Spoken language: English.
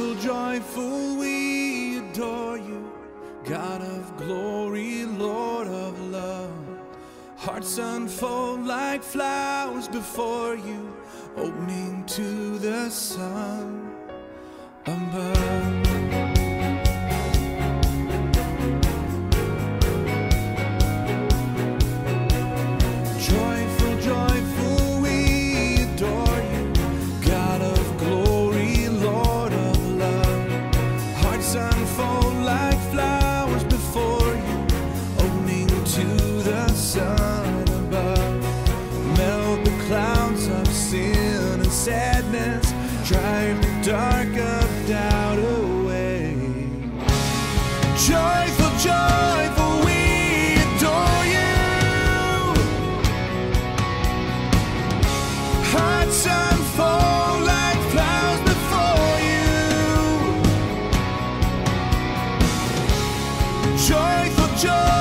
Joyful, joyful, we adore you. God of glory, Lord of love. Hearts unfold like flowers before you, opening to the sun above. Sun above. Melt the clouds of sin and sadness, drive the dark of doubt away. Joyful, joyful, we adore you. Hearts unfold like flowers before you. Joyful, joyful,